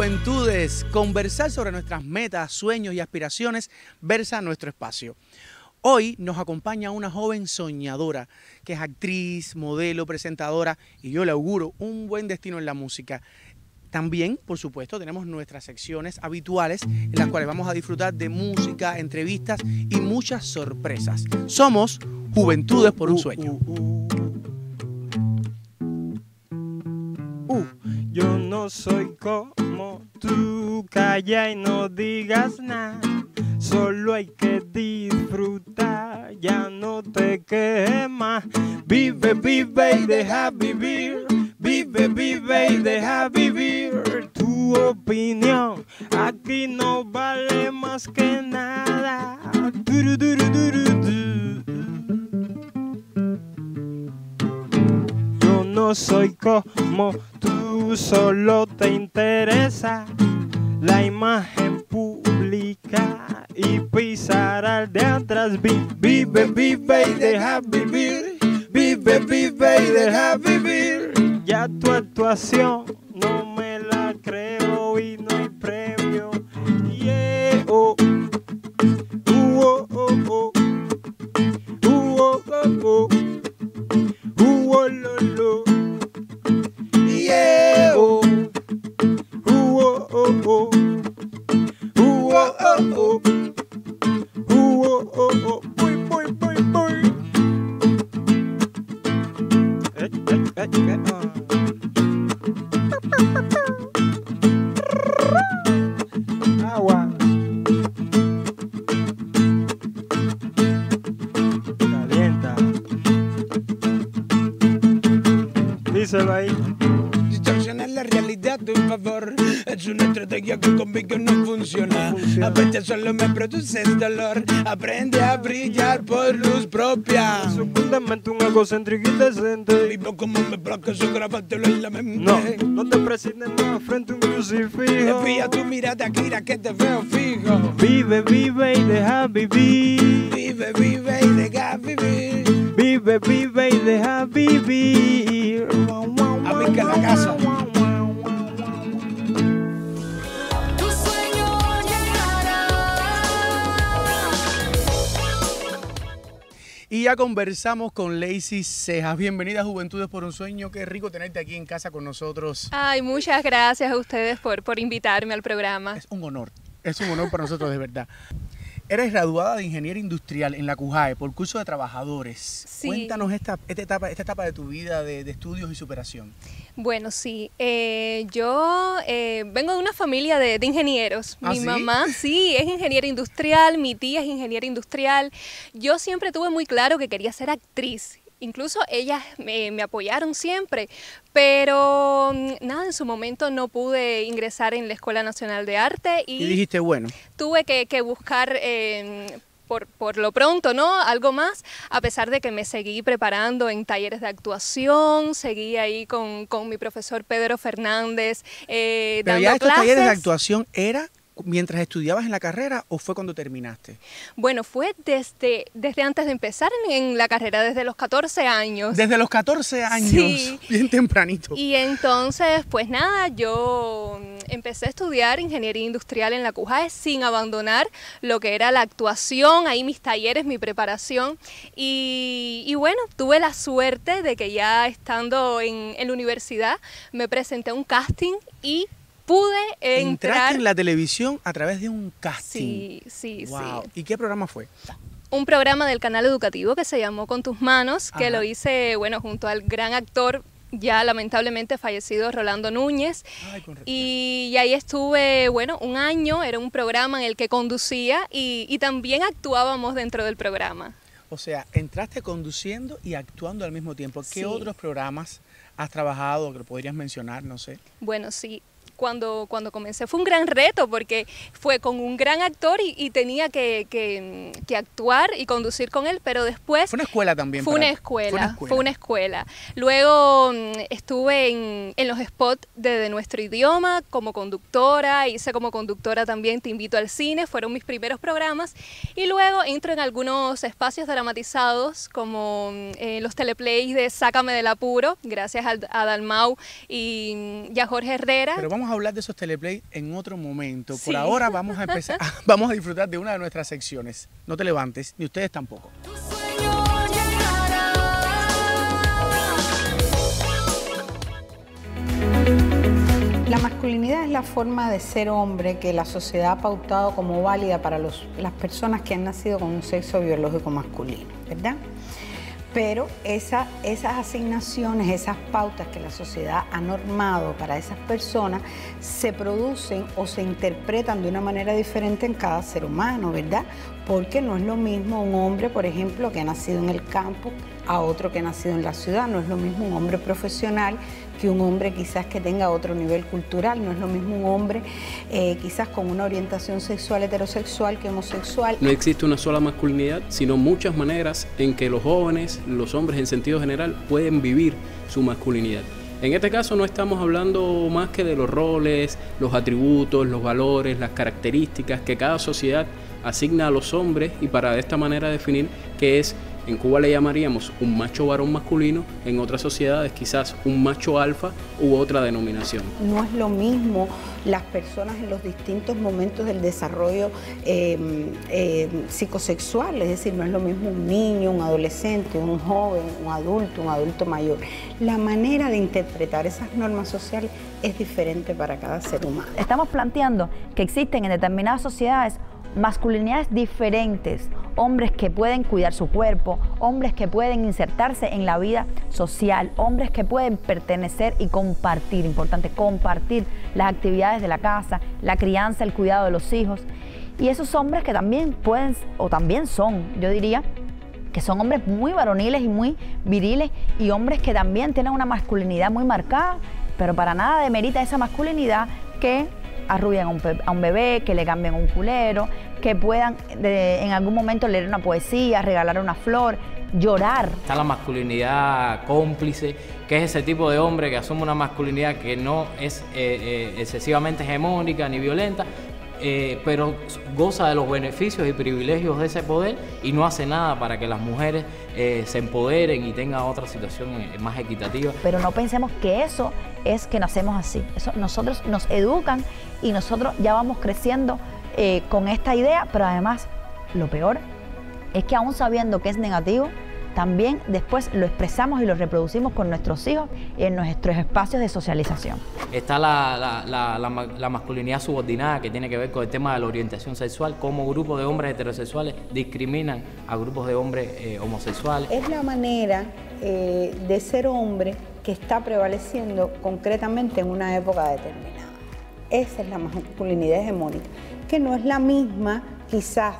juventudes, conversar sobre nuestras metas, sueños y aspiraciones versa nuestro espacio. Hoy nos acompaña una joven soñadora que es actriz, modelo, presentadora y yo le auguro un buen destino en la música. También, por supuesto, tenemos nuestras secciones habituales en las cuales vamos a disfrutar de música, entrevistas y muchas sorpresas. Somos Juventudes por un Sueño. Uh, yo no soy tú, calla y no digas nada. Solo hay que disfrutar, ya no te quemas. Vive, vive y deja vivir. Vive, vive y deja vivir. Tu opinión aquí no vale más que nada. No soy como tú, solo te interesa la imagen pública y pisar al de atrás. Vi- Vive, vive y deja vivir. Vive, vive y deja vivir. Ya tu actuación A veces solo me produces dolor. Aprende a brillar por luz propia. Un egocéntrico indecente. Vivo como me place, eso grabártelo en la mente No, no te presentes más frente a un crucifijo. Desvía tu mirada, Kira, que te veo fijo Vive, vive y deja vivir. Vive, vive y deja vivir Vive, vive y deja vivir. A mí que la casa. Y ya conversamos con Lacey Cejas. Bienvenida a Juventudes por un Sueño. Qué rico tenerte aquí en casa con nosotros. Ay, muchas gracias a ustedes por, por invitarme al programa. Es un honor. Es un honor para nosotros de verdad. Eres graduada de Ingeniería Industrial en la CUJAE por curso de trabajadores. Sí. Cuéntanos esta, esta, etapa, esta etapa de tu vida de, de estudios y superación. Bueno, sí, eh, yo eh, vengo de una familia de, de ingenieros. ¿Ah, mi sí? mamá sí es ingeniera industrial, mi tía es ingeniera industrial. Yo siempre tuve muy claro que quería ser actriz. Incluso ellas me, me apoyaron siempre, pero mm, nada, en su momento no pude ingresar en la Escuela Nacional de Arte Y dijiste, bueno, tuve que, que buscar eh, por, por lo pronto, ¿no? Algo más, a pesar de que me seguí preparando en talleres de actuación, seguí ahí con, con mi profesor Pedro Fernández. eh, pero dando ya estos talleres de actuación era mientras estudiabas en la carrera o fue cuando terminaste? Bueno, fue desde, desde antes de empezar en, en la carrera, desde los 14 años. Desde los 14 años, Sí. bien tempranito. Y entonces, pues nada, yo mm, empecé a estudiar ingeniería industrial en la CUJAE sin abandonar lo que era la actuación, ahí mis talleres, mi preparación. Y, y bueno, tuve la suerte de que ya estando en, en la universidad me presenté a un casting y pude Entraste entrar. en la televisión a través de un casting. Sí, sí, Wow. sí. ¿Y qué programa fue? un programa del canal educativo que se llamó Con tus manos, que lo hice, bueno, junto al gran actor ya lamentablemente fallecido Rolando Núñez. Ay. Y, y ahí estuve, bueno, un año, era un programa en el que conducía y, y también actuábamos dentro del programa. O sea, entraste conduciendo y actuando al mismo tiempo. ¿Qué Sí. otros programas has trabajado que lo podrías mencionar? No sé. Bueno, sí. Cuando, cuando comencé fue un gran reto porque fue con un gran actor y, y tenía que, que- que actuar y conducir con él, pero después Fue una escuela también. fue para una escuela, fue una escuela. Luego mm, estuve en, en los spots de, de nuestro idioma como conductora, hice como conductora también Te invito al cine, fueron mis primeros programas. Y luego entro en algunos espacios dramatizados como mm, eh, los teleplays de Sácame del apuro, gracias a, Dalmau y, mm, y a Jorge Herrera. Pero vamos a hablar de esos teleplay en otro momento. Por ahora vamos a empezar, vamos a disfrutar de una de nuestras secciones. No te levantes, ni ustedes tampoco. La masculinidad es la forma de ser hombre que la sociedad ha pautado como válida para los- las personas que han nacido con un sexo biológico masculino, ¿verdad? Pero esa- esas asignaciones, esas pautas que la sociedad ha normado para esas personas se producen o se interpretan de una manera diferente en cada ser humano, ¿verdad? Porque no es lo mismo un hombre, por ejemplo, que ha nacido en el campo a otro que ha nacido en la ciudad, no es lo mismo un hombre profesional que un hombre quizás que tenga otro nivel cultural, no es lo mismo un hombre eh, quizás con una orientación sexual heterosexual que homosexual. No existe una sola masculinidad, sino muchas maneras en que los jóvenes, los hombres en sentido general, pueden vivir su masculinidad. En este caso no estamos hablando más que de los roles, los atributos, los valores, las características que cada sociedad asigna a los hombres y para de esta manera definir qué es, en Cuba le llamaríamos un macho varón masculino, en otras sociedades quizás un macho alfa u otra denominación. No es lo mismo las personas en los distintos momentos del desarrollo eh, eh, psicosexual, es decir, no es lo mismo un niño, un adolescente, un joven, un adulto, un adulto mayor. La manera de interpretar esas normas sociales es diferente para cada ser humano. Estamos planteando que existen en determinadas sociedades masculinidades diferentes, hombres que pueden cuidar su cuerpo, hombres que pueden insertarse en la vida social, hombres que pueden pertenecer y compartir, importante, compartir las actividades de la casa, la crianza, el cuidado de los hijos. Y esos hombres que también pueden, o también son, yo diría, que son hombres muy varoniles y muy viriles y hombres que también tienen una masculinidad muy marcada, pero para nada demerita esa masculinidad que arrullan a un, a un bebé, que le cambien un culero, que puedan de- en algún momento leer una poesía, regalar una flor, llorar. Está la masculinidad cómplice, que es ese tipo de hombre que asume una masculinidad que no es eh, eh, excesivamente hegemónica ni violenta, eh, pero goza de los beneficios y privilegios de ese poder y no hace nada para que las mujeres eh, se empoderen y tengan otra situación más equitativa. Pero no pensemos que eso es que nacemos así. Eso, nosotros nos educan y nosotros ya vamos creciendo eh, con esta idea, pero además lo peor es que aún sabiendo que es negativo, también después lo expresamos y lo reproducimos con nuestros hijos en nuestros espacios de socialización. Está la, la- la- la ma- la masculinidad subordinada que tiene que ver con el tema de la orientación sexual, cómo grupos de hombres heterosexuales discriminan a grupos de hombres eh, homosexuales. Es la manera eh, de ser hombre que está prevaleciendo concretamente en una época determinada. Esa es la masculinidad hegemónica, que no es la misma quizás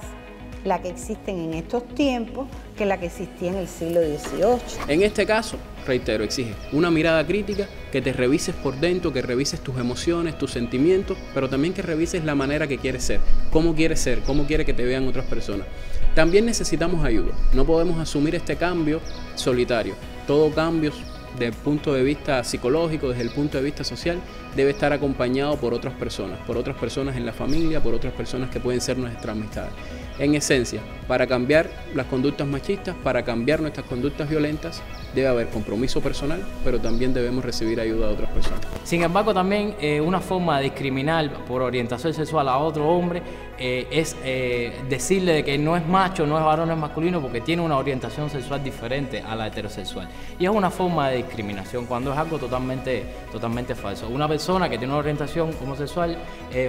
la que existen en estos tiempos que la que existía en el siglo XVIII. En este caso, reitero, exige una mirada crítica, que te revises por dentro, que revises tus emociones, tus sentimientos, pero también que revises la manera que quieres ser, cómo quieres ser, cómo quieres que te vean otras personas. También necesitamos ayuda, no podemos asumir este cambio solitario. Todo cambio desde el punto de vista psicológico, desde el punto de vista social, debe estar acompañado por otras personas, por otras personas en la familia, por otras personas que pueden ser nuestras amistades. En esencia, para cambiar las conductas machistas, para cambiar nuestras conductas violentas, debe haber compromiso personal, pero también debemos recibir ayuda de otras personas. Sin embargo, también eh, una forma de discriminar por orientación sexual a otro hombre eh, es eh, decirle de que no es macho, no es varón, es masculino, porque tiene una orientación sexual diferente a la heterosexual. Y es una forma de discriminación cuando es algo totalmente, totalmente falso. Una persona que tiene una orientación homosexual,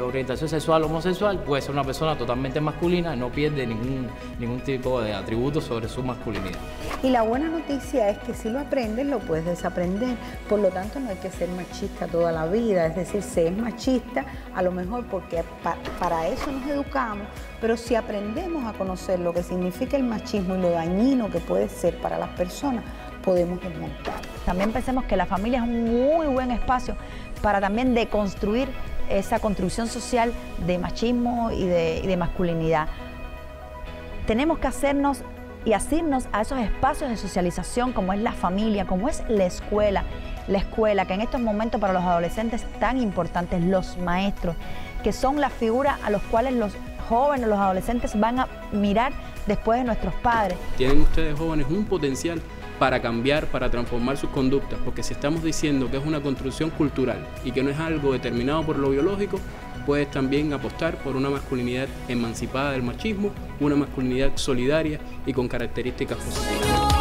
orientación sexual homosexual, puede ser una persona totalmente masculina, no pierde ningún, ningún tipo de atributo sobre su masculinidad. Y la buena noticia es que si lo aprendes, lo puedes desaprender. Por lo tanto, no hay que ser machista toda la vida. Es decir, se es machista a lo mejor porque pa- para eso nos educamos, pero si aprendemos a conocer lo que significa el machismo y lo dañino que puede ser para las personas, podemos desmontarlo. también pensemos que la familia es un muy buen espacio para también deconstruir esa construcción social de machismo y de, y de masculinidad. Tenemos que hacernos y asirnos a esos espacios de socialización como es la familia, como es la escuela, la escuela, que en estos momentos para los adolescentes tan importantes, los maestros, que son las figuras a los cuales los jóvenes, los adolescentes van a mirar después de nuestros padres. Tienen ustedes jóvenes un potencial para cambiar, para transformar sus conductas, porque si estamos diciendo que es una construcción cultural y que no es algo determinado por lo biológico, puedes también apostar por una masculinidad emancipada del machismo, una masculinidad solidaria y con características positivas.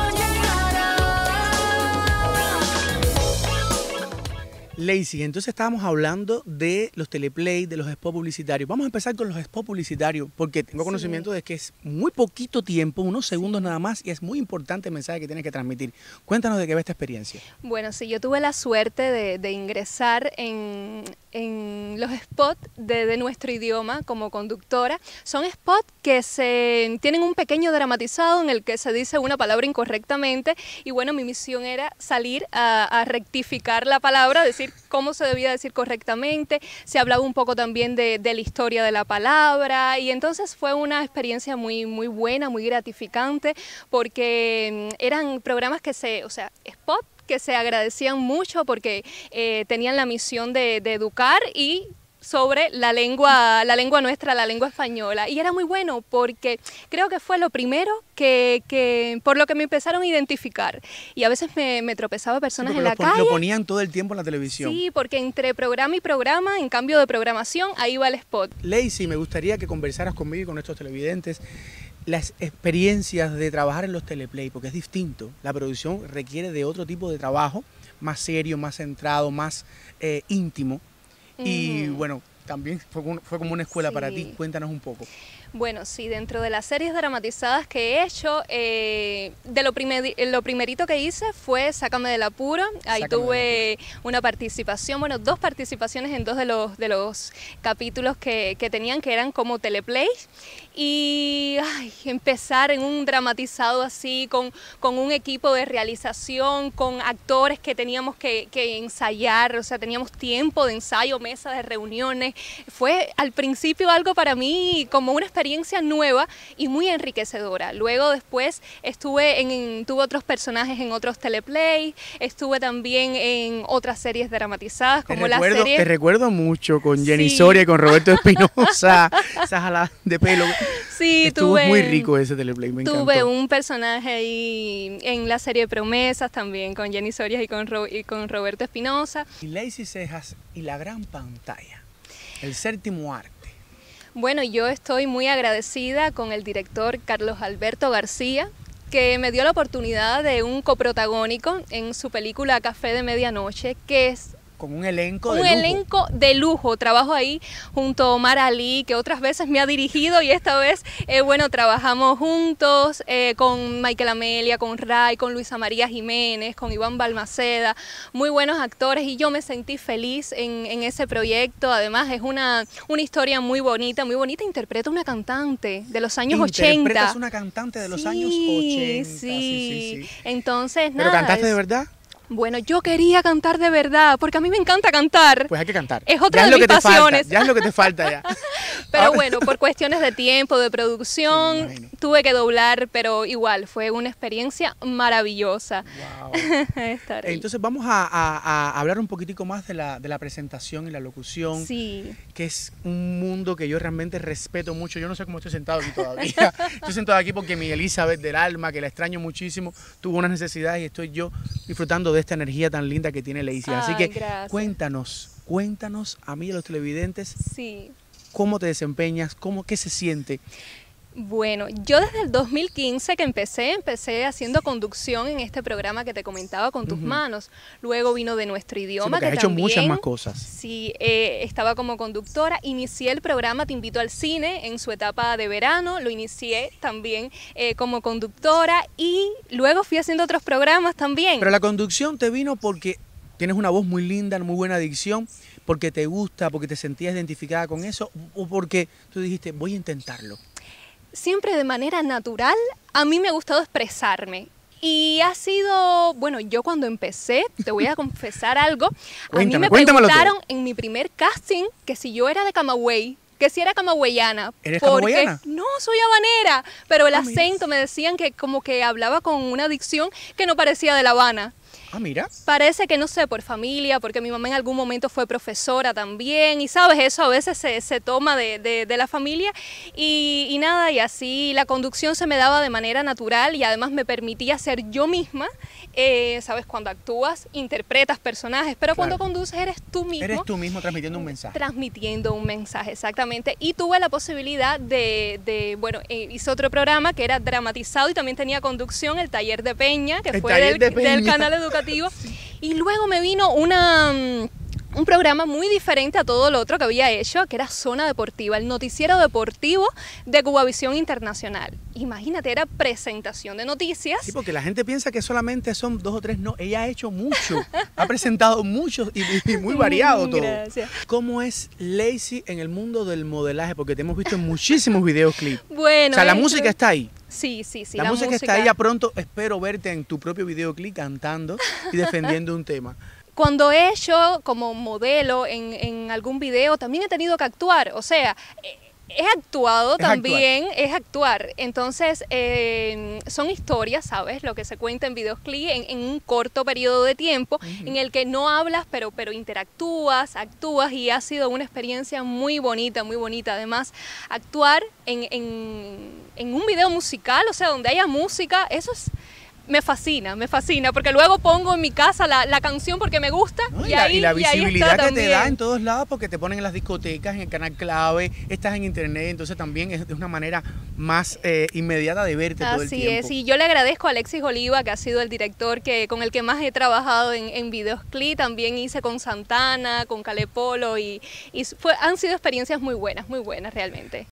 Lacey, entonces estábamos hablando de los teleplay, de los spots publicitarios. Vamos a empezar con los spots publicitarios, porque tengo conocimiento de que es muy poquito tiempo, unos segundos nada más, y es muy importante el mensaje que tienes que transmitir. Cuéntanos de qué va esta experiencia. Bueno, sí, yo tuve la suerte de, de ingresar en, en los spots de, de nuestro idioma como conductora. Son spots que se tienen un pequeño dramatizado en el que se dice una palabra incorrectamente y bueno, mi misión era salir a, a rectificar la palabra, decir cómo se debía decir correctamente. Se hablaba un poco también de, de la historia de la palabra y entonces fue una experiencia muy, muy buena, muy gratificante porque mm, eran programas que se, o sea, spot que se agradecían mucho porque eh, tenían la misión de, de educar y sobre la lengua, la lengua nuestra, la lengua española. Y era muy bueno porque creo que fue lo primero que, que por lo que me empezaron a identificar. Y a veces me, me tropezaba personas Porque en lo, la pon- calle. lo ponían todo el tiempo en la televisión. Sí, porque entre programa y programa, en cambio de programación, ahí va el spot. Lacey, me gustaría que conversaras conmigo y con nuestros televidentes las experiencias de trabajar en los teleplay, porque es distinto. La producción requiere de otro tipo de trabajo, más serio, más centrado, más eh, íntimo. Y bueno, también fue, como- fue como una escuela para ti. Cuéntanos un poco. Bueno, sí, dentro de las series dramatizadas que he hecho, eh, de lo, primer- lo primerito que hice fue Sácame del apuro. Ahí Sácame tuve una participación, bueno, dos participaciones en dos de los, de los capítulos que, que tenían, que eran como teleplay. Y ay, empezar en un dramatizado así, con, con un equipo de realización, con actores que teníamos que, que ensayar, o sea, teníamos tiempo de ensayo, mesa de reuniones. Fue al principio algo para mí como una experiencia nueva y muy enriquecedora. Luego después estuve en, en- tuve otros personajes en otros teleplay, estuve también en otras series dramatizadas Te como la recuerdo, serie... te recuerdo mucho con Jenny Sí. Soria y con Roberto Espinosa, esa jala de pelo. Sí, Estuvo tuve- muy rico ese teleplay, me Tuve encantó. un personaje ahí en la serie Promesas también con Jenny Sorias y con, Ro- y con Roberto Espinosa. Y Lacey Cejas y la gran pantalla, el séptimo arte. Bueno, yo estoy muy agradecida con el director Carlos Alberto García, que me dio la oportunidad de un coprotagónico en su película Café de Medianoche, que es Con un elenco un de lujo. elenco de lujo. Trabajo ahí junto a Omar Ali, que otras veces me ha dirigido y esta vez, eh, bueno, trabajamos juntos eh, con Michael Amelia, con Ray, con Luisa María Jiménez, con Iván Balmaceda, muy buenos actores y yo me sentí feliz en, en ese proyecto. Además, es una, una historia muy bonita, muy bonita. Interpreta una cantante de los años Interpretas 80. una cantante de los Sí, años 80. Sí, sí, sí, sí. Entonces, ¿Pero nada. cantaste de verdad? Bueno, yo quería cantar de verdad, porque a mí me encanta cantar. Pues hay que cantar. Es otra ya de lo mis que te pasiones. Falta, ya es lo que te falta ya. Pero Ahora- bueno, por cuestiones de tiempo, de producción, tuve que doblar, pero igual fue una experiencia maravillosa Wow. Entonces vamos a, a- a hablar un poquitico más de la, de la presentación y la locución, sí, que es un mundo que yo realmente respeto mucho. Yo no sé cómo estoy sentado aquí todavía. estoy sentado aquí porque mi Elizabeth del alma, que la extraño muchísimo, tuvo unas necesidades y estoy yo disfrutando de esta energía tan linda que tiene Lacey. Así que gracias. cuéntanos, cuéntanos a mí y a los televidentes sí. cómo te desempeñas, cómo, qué se siente. Bueno, yo desde el 2015 que empecé, empecé haciendo conducción en este programa que te comentaba con tus manos. Luego vino de nuestro Sí, idioma, porque que has hecho también, muchas más cosas. Sí, eh, estaba como conductora. Inicié el programa Te invito al cine en su etapa de verano. Lo inicié también eh, como conductora y luego fui haciendo otros programas también. Pero la conducción te vino porque tienes una voz muy linda, muy buena dicción, porque te gusta, porque te sentías identificada con eso, o porque tú dijiste, voy a intentarlo. Siempre de manera natural, a mí me ha gustado expresarme. Y ha sido, bueno, yo cuando empecé, te voy a confesar algo, a mí me preguntaron en mi primer casting que si yo era de Camagüey, que si era camagüeyana. ¿Eres porque- camagüeyana? No, soy habanera, pero el Ah, mira. acento me decían que como que hablaba con una dicción que no parecía de La Habana. Ah, mira. Parece que no sé, por familia, porque mi mamá en algún momento fue profesora también, y sabes, eso a veces se, se toma de, de- de la familia, y, y nada, y así la conducción se me daba de manera natural y además me permitía ser yo misma, eh, sabes, cuando actúas, interpretas personajes, pero cuando conduces eres tú mismo. Eres tú mismo transmitiendo un mensaje. Transmitiendo un mensaje, exactamente. Y tuve la posibilidad de, de, bueno, eh, hice otro programa que era dramatizado y también tenía conducción, el taller de Peña, que El fue del, de del Peña. canal educativo. Y luego me vino una... mm, un programa muy diferente a todo lo otro que había hecho, que era Zona Deportiva, el noticiero deportivo de Cubavisión Internacional. Imagínate, era presentación de noticias. Sí, porque la gente piensa que solamente son dos o tres. No, ella ha hecho mucho. ha presentado muchos y, y muy variado todo. Gracias. ¿Cómo es Lacey en el mundo del modelaje? Porque te hemos visto en muchísimos videoclips. Bueno, o sea, la música está ahí. Sí, sí, sí. la, música, está ahí. Ya pronto espero verte en tu propio videoclip cantando y defendiendo un tema. Cuando he hecho como modelo en, en algún video, también he tenido que actuar. O sea, he actuado Es también, es actuar. Entonces, eh, son historias, ¿sabes? Lo que se cuenta en videoclip en, en un corto periodo de tiempo en el que no hablas, pero, pero interactúas, actúas y ha sido una experiencia muy bonita, muy bonita. Además, actuar en, en, en un video musical, o sea, donde haya música, eso es... Me fascina, me fascina, porque luego pongo en mi casa la, la canción porque me gusta ¿no? y, Y, la, ahí, y la y ahí visibilidad que te da en todos lados porque te ponen en las discotecas, en el canal clave, estás en internet, entonces también es, es una manera más eh, inmediata de verte todo el Así tiempo. es, y yo le agradezco a Alexis Oliva, que ha sido el director que, con el que más he trabajado en, en videoclip, también hice con Santana, con Cale Polo, y, y fue, han sido experiencias muy buenas, muy buenas realmente.